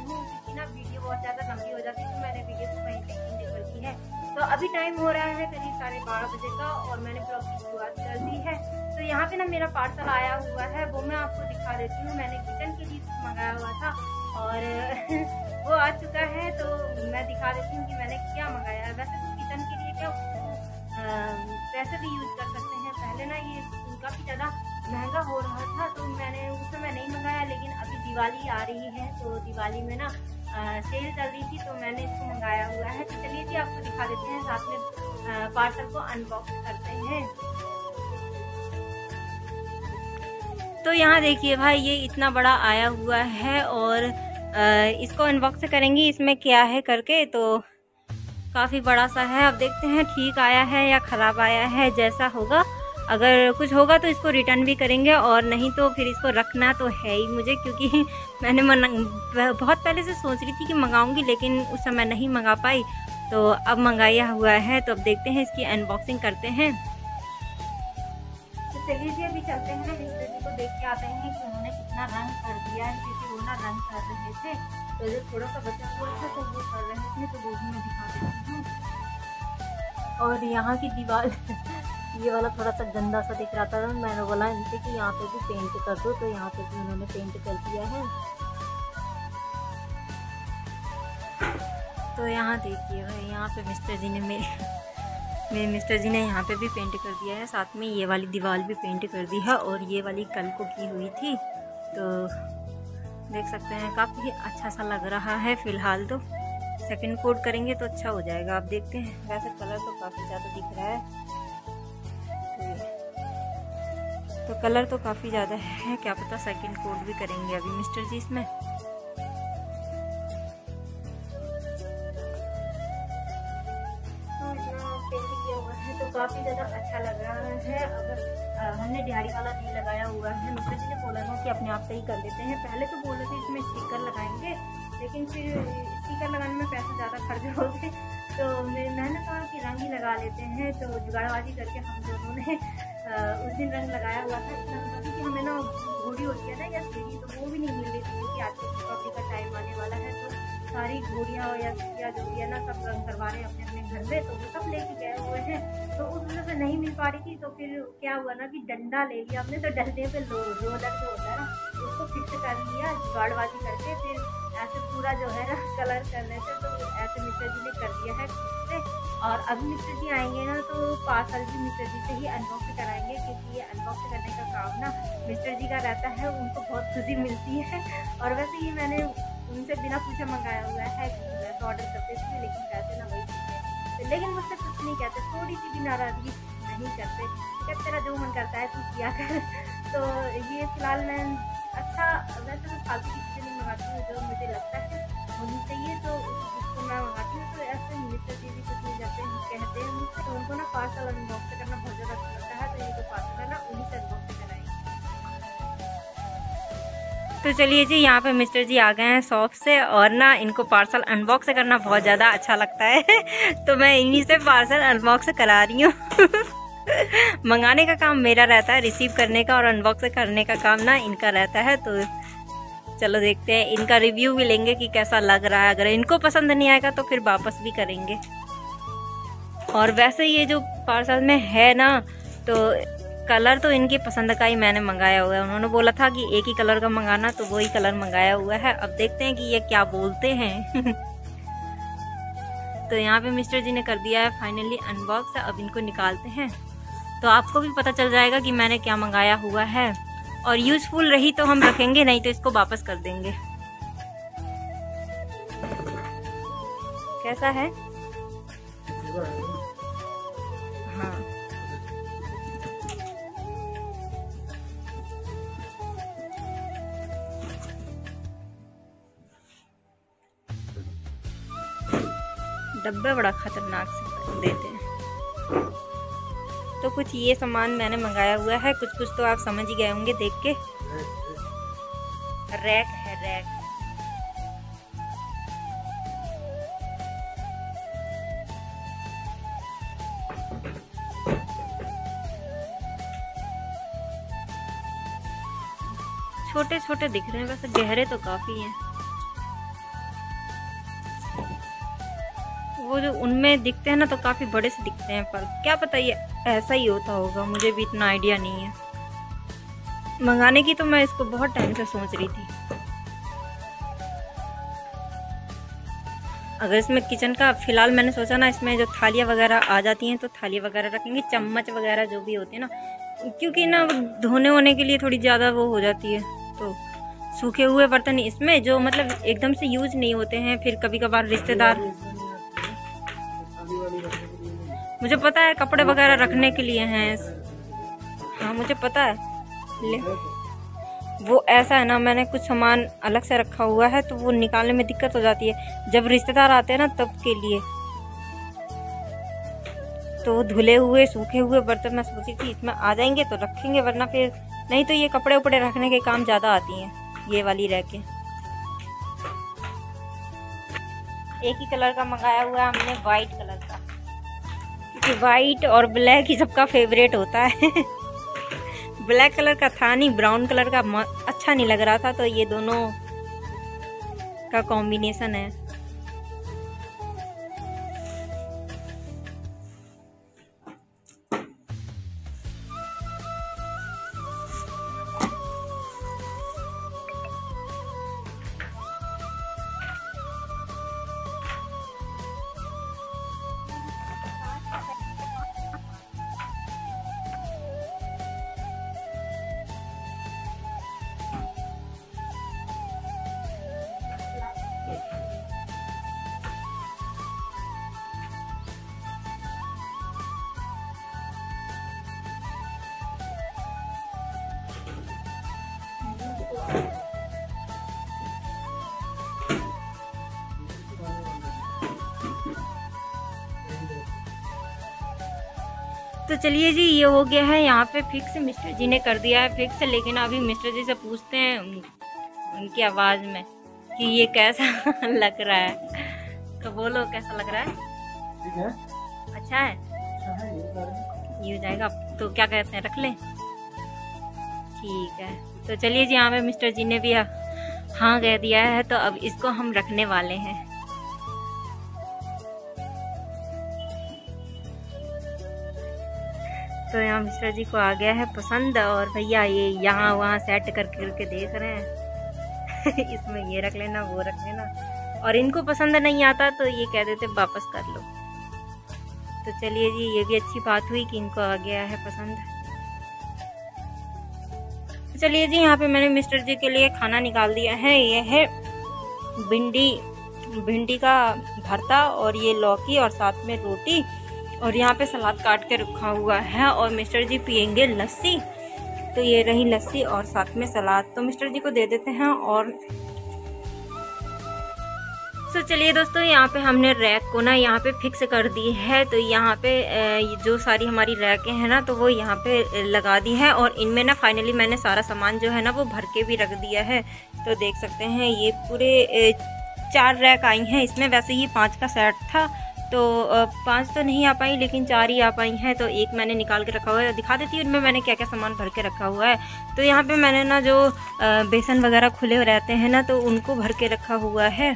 रही हूँ, क्योंकि ना वीडियो बहुत ज़्यादा लंबी हो जाती है तो मैंने वीडियो को वहीं से एंड कर दी है। तो अभी टाइम हो रहा है, करीब साढ़े बारह बजे का, और मैंने ब्लॉग की शुरुआत कर दी है। तो यहाँ पे ना मेरा पार्सल आया हुआ है, वो मैं आपको दिखा देती हूँ। मैंने किचन के लिए मंगाया हुआ था, और वो आ चुका है तो मैं दिखा देती हूँ कि मैंने क्या मंगाया है। वैसे तो किचन के लिए क्या पैसे भी यूज़ कर सकते हैं। पहले ना ये काफ़ी ज़्यादा महँगा हो रहा था तो मैंने उस समय नहीं मंगाया, लेकिन अभी दिवाली आ रही है तो दिवाली में ना सेल चल रही थी तो मैंने इसको मंगाया हुआ है। तो चलिए जी, आपको दिखा देते हैं, साथ में पार्सल को अनबॉक्स करते हैं। तो यहाँ देखिए भाई, ये इतना बड़ा आया हुआ है, और इसको अनबॉक्स करेंगे, इसमें क्या है करके तो काफ़ी बड़ा सा है। अब देखते हैं, ठीक आया है या ख़राब आया है, जैसा होगा। अगर कुछ होगा तो इसको रिटर्न भी करेंगे और नहीं तो फिर इसको रखना तो है ही मुझे, क्योंकि मैंने मन, बहुत पहले से सोच रही थी कि मंगाऊँगी, लेकिन उस समय नहीं मंगा पाई। तो अब मंगाया हुआ है तो अब देखते हैं, इसकी अनबॉक्सिंग करते हैं। तो चलिए अभी चलते हैं जी को देख के आते हैं कि उन्होंने कितना रंग कर दिया है, क्योंकि वो ना रंग कर रहे थे। तो जो थोड़ा सा बचा हुआ था तो वो कर रहे थे तो वो भी मैं दिखा देती हूँ। और यहाँ की दीवार ये वाला थोड़ा सा गंदा सा दिख रहा था, मैंने बोला, इनसे कि यहाँ पे भी पेंट कर दो। तो यहाँ पे भी उन्होंने पेंट कर दिया है। तो यहाँ देखिए भाई, यहाँ पे मिस्टर जी ने मेरे मेरे मिस्टर जी ने यहाँ पे भी पेंट कर दिया है। साथ में ये वाली दीवार भी पेंट कर दी है और ये वाली कल को की हुई थी। तो देख सकते हैं, काफ़ी अच्छा सा लग रहा है फ़िलहाल तो। सेकंड कोट करेंगे तो अच्छा हो जाएगा। आप देखते हैं, वैसे कलर तो काफ़ी ज़्यादा दिख रहा है। कलर तो काफ़ी ज़्यादा है, क्या पता सेकंड कोट भी करेंगे अभी, मिस्टर जी इसमें। तो काफ़ी ज़्यादा अच्छा लग रहा है। अगर हमने दिहाड़ी वाला नहीं लगाया हुआ है, मिस्टर जी ने बोला था कि अपने आप से ही कर लेते हैं। पहले तो बोल थे इसमें स्टिकर लगाएँगे, लेकिन फिर स्टिकर लगाने में पैसे ज़्यादा खर्च हो गए। तो मैंने कहा कि रंग ही लगा लेते हैं तो जुगाड़बाजी करके हम दोनों ने उस दिन रंग लगाया हुआ था क्योंकि हमें ना घोड़ी होती है ना या सीढ़ी तो वो भी नहीं मिल रही थी क्योंकि आज कॉफ़ी का टाइम आने वाला है तो सारी घोड़ियाँ या सीढ़ियाँ जो भी है ना, सब रंग करवा रहे हैं अपने अपने घर में तो वो सब लेके गए हुए हैं। तो उस वजह से नहीं मिल पा रही थी तो फिर क्या हुआ ना कि डंडा ले लिया हमने तो डंडे पे लो, रोलर जो होता है ना, उसको फिक्स कर लिया जुगाड़बाजी करके, फिर ऐसे पूरा जो है ना कलर करने से तो ऐसे मिस्टर जी ने कर दिया है और अभी मिस्टर जी आएँगे ना तो पार्सल भी मिस्टर जी से ही अनबॉक्स कराएँगे क्योंकि ये अनबॉक्स करने का काम ना मिस्टर जी का रहता है, उनको बहुत खुशी मिलती है। और वैसे ही मैंने उनसे बिना पूछे मंगाया हुआ है कि वैसे ऑर्डर करते थे, लेकिन पैसे ना वही तो लेकिन मुझसे कुछ नहीं कहते, थोड़ी सी भी नाराज़गी नहीं करते। क्या तेरा जो मन करता है तू किया कर। तो ये फ़िलहाल मैं अच्छा वैसे मैं फालतू की चीज़ें मंगाती हूँ, जो मुझे लगता है होनी चाहिए तो उसको मैं मंगाती हूँ। तो ऐसे मिस्टर जी भी कुछ नहीं जाते हैं, कहते हैं मुझसे तो उनको ना पार्सल अनबॉक्स करना बहुत ज़्यादा अच्छा लगता है तो ये जो पार्सल है ना, उन्हीं से अनबॉक्स तो चलिए जी, यहाँ पे मिस्टर जी आ गए हैं शॉप से, और ना इनको पार्सल अनबॉक्स करना बहुत ज़्यादा अच्छा लगता है। तो मैं इन्हीं से पार्सल अनबॉक्स करा रही हूँ। मंगाने का काम मेरा रहता है रिसीव करने का और अनबॉक्स करने का काम ना इनका रहता है तो चलो देखते हैं, इनका रिव्यू भी लेंगे कि कैसा लग रहा है। अगर इनको पसंद नहीं आएगा तो फिर वापस भी करेंगे। और वैसे ये जो पार्सल में है ना तो कलर तो इनकी पसंद का ही मैंने मंगाया हुआ है। उन्होंने बोला था कि एक ही कलर का मंगाना तो वही कलर मंगाया हुआ है। अब देखते हैं कि ये क्या बोलते हैं। तो यहाँ पे मिस्टर जी ने कर दिया है फाइनली अनबॉक्स अब इनको निकालते हैं। तो आपको भी पता चल जाएगा कि मैंने क्या मंगाया हुआ है। और यूजफुल रही तो हम रखेंगे, नहीं तो इसको वापस कर देंगे। कैसा है? हाँ। डब्बे बड़ा ख़तरनाक से देते हैं। तो कुछ ये सामान मैंने मंगाया हुआ है। कुछ कुछ तो आप समझ ही गए होंगे देख के। रैक है, रैक। छोटे छोटे दिख रहे हैं वैसे गहरे तो काफ़ी हैं। वो जो उनमें दिखते हैं ना तो काफ़ी बड़े से दिखते हैं, पर क्या पता ये ऐसा ही होता होगा, मुझे भी इतना आइडिया नहीं है। मंगाने की तो मैं इसको बहुत टाइम से सोच रही थी। अगर इसमें किचन का, फ़िलहाल मैंने सोचा ना, इसमें जो थालियाँ वगैरह आ जाती हैं तो थालियाँ वगैरह रखेंगे, चम्मच वगैरह जो भी होती है ना, क्योंकि ना, धोने वोने के लिए थोड़ी ज़्यादा वो हो जाती है तो सूखे हुए बर्तन, इसमें जो मतलब एकदम से यूज़ नहीं होते हैं, फिर कभी कभार रिश्तेदार मुझे पता है कपड़े वगैरह रखने के लिए हैं। हाँ मुझे पता है। ले। वो ऐसा है ना, मैंने कुछ सामान अलग से रखा हुआ है तो वो निकालने में दिक्कत हो जाती है। जब रिश्तेदार आते हैं ना, तब के लिए। तो धुले हुए, सूखे हुए बर्तन, मैं सोची थी, इसमें आ जाएँगे तो रखेंगे, वरना फिर नहीं तो ये कपड़े उपड़े रखने के काम ज़्यादा आती हैं, ये वाली रह के। एक ही कलर का मंगाया हुआ है हमने वाइट कलर वाइट और ब्लैक ही सबका फेवरेट होता है। ब्लैक कलर का था नहीं, ब्राउन कलर का अच्छा नहीं लग रहा था तो ये दोनों का कॉम्बिनेशन है। चलिए जी ये हो गया है यहाँ पे फिक्स मिस्टर जी ने कर दिया है फिक्स लेकिन अभी मिस्टर जी से पूछते हैं उनकी आवाज़ में कि ये कैसा लग रहा है। तो बोलो कैसा लग रहा है? ठीक है। अच्छा है? ये हो जाएगा। तो क्या कहते हैं रख लें? ठीक है। तो चलिए जी यहाँ पे मिस्टर जी ने भी हाँ कह दिया है तो अब इसको हम रखने वाले हैं। तो यहाँ मिस्टर जी को आ गया है पसंद और भैया ये यहाँ वहाँ सेट करके करके देख रहे हैं। इसमें ये रख लेना, वो रख लेना। और इनको पसंद नहीं आता तो ये कह देते वापस कर लो। तो चलिए जी, ये भी अच्छी बात हुई कि इनको आ गया है पसंद। चलिए जी, यहाँ पे मैंने मिस्टर जी के लिए खाना निकाल दिया है। ये है भिंडी भिंडी का भरता और ये लौकी और साथ में रोटी। और यहाँ पे सलाद काट के रखा हुआ है और मिस्टर जी पियेंगे लस्सी। तो ये रही लस्सी और साथ में सलाद। तो मिस्टर जी को दे देते हैं और तो चलिए दोस्तों, यहाँ पे हमने रैक को ना यहाँ पे फिक्स कर दी है। तो यहाँ पे जो सारी हमारी रैकें हैं ना तो वो यहाँ पे लगा दी है और इनमें ना फाइनली मैंने सारा सामान जो है ना वो भर के भी रख दिया है। तो देख सकते हैं, ये पूरे चार रैक आई हैं। इसमें वैसे ही पाँच का सेट था तो पाँच तो नहीं आ पाई, लेकिन चार ही आ पाई हैं तो एक मैंने निकाल के रखा हुआ है। दिखा देती हूँ उनमें मैंने क्या क्या सामान भर के रखा हुआ है। तो यहाँ पे मैंने ना जो बेसन वगैरह खुले रहते हैं ना तो उनको भर के रखा हुआ है।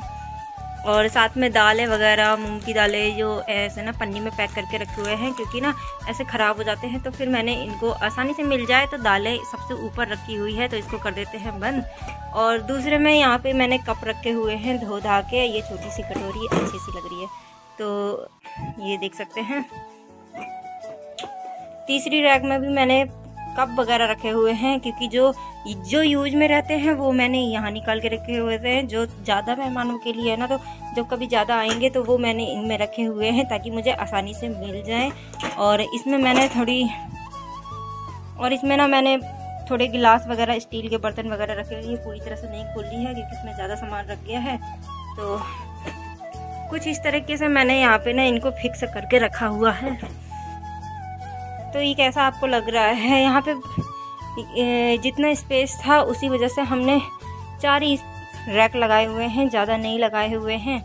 और साथ में दालें वगैरह, मूंग की दालें, जो ऐसे ना पन्नी में पैक करके रखे हुए हैं, क्योंकि ना ऐसे ख़राब हो जाते हैं तो फिर मैंने इनको आसानी से मिल जाए तो दालें सबसे ऊपर रखी हुई है तो इसको कर देते हैं बंद। और दूसरे में यहाँ पे मैंने कप रखे हुए हैं धो धा के, ये छोटी सी कटोरी अच्छी सी लग रही है। तो ये देख सकते हैं। तीसरी रैक में भी मैंने कप वगैरह रखे हुए हैं, क्योंकि जो जो यूज़ में रहते हैं, वो मैंने यहाँ निकाल के रखे हुए थे जो ज़्यादा मेहमानों के लिए है ना तो जब कभी ज़्यादा आएँगे तो वो मैंने इनमें रखे हुए हैं, ताकि मुझे आसानी से मिल जाए। और इसमें मैंने थोड़ी, और इसमें ना मैंने थोड़े गिलास वगैरह, स्टील के बर्तन वगैरह रखे हुए पूरी तरह से नहीं खोली है, क्योंकि इसमें ज़्यादा सामान रख गया है। तो कुछ इस तरीके से मैंने यहाँ पे ना इनको फिक्स करके रखा हुआ है। तो ये कैसा आपको लग रहा है? यहाँ पे जितना स्पेस था, उसी वजह से हमने चार ही रैक लगाए हुए हैं, ज़्यादा नहीं लगाए हुए हैं।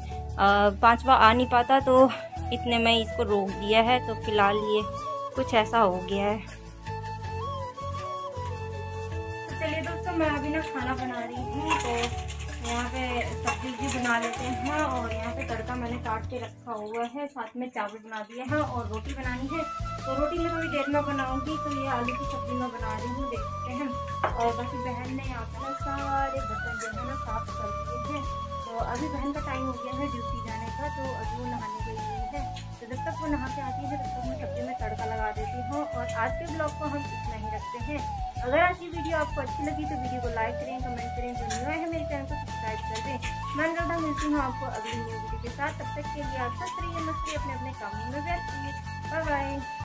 पांचवा आ नहीं पाता तो इतने में इसको रोक दिया है तो फ़िलहाल ये कुछ ऐसा हो गया है। चलिए दोस्तों, मैं अभी ना खाना बना रही हूँ तो यहाँ पे सब्ज़ी भी बना लेते हैं और यहाँ पे तड़का मैंने काट के रखा हुआ है। साथ में चावल बना दिए हैं और रोटी बनानी है। तो रोटी मैं थोड़ी देर में बनाऊँगी तो ये आलू की सब्ज़ी मैं बना रही हूँ देखते हैं। और बाकी बहन ने यहाँ पर सारे बर्तन जो है ना साफ़ कर दिए हैं। तो अभी बहन का टाइम हो गया है ड्यूटी जाने का तो अभी वो नहाने गई हुई है। तो जब तक वो नहा के आती है, तब तक मैं सब्ज़ी में तड़का लगा देती हूँ और आज के ब्लॉग को हम इतना ही रखते हैं। अगर आज की वीडियो आपको अच्छी लगी तो वीडियो को लाइक करें, कमेंट करें, जो न्यू है मेरे चैनल को सब्सक्राइब कर दें। मैं ज़्यादा मिलती हूँ आपको अगली न्यू वीडियो के साथ। तब तक के लिए आप सब रहिए मस्ती अपने अपने कामों में व्यस्त बाय बाय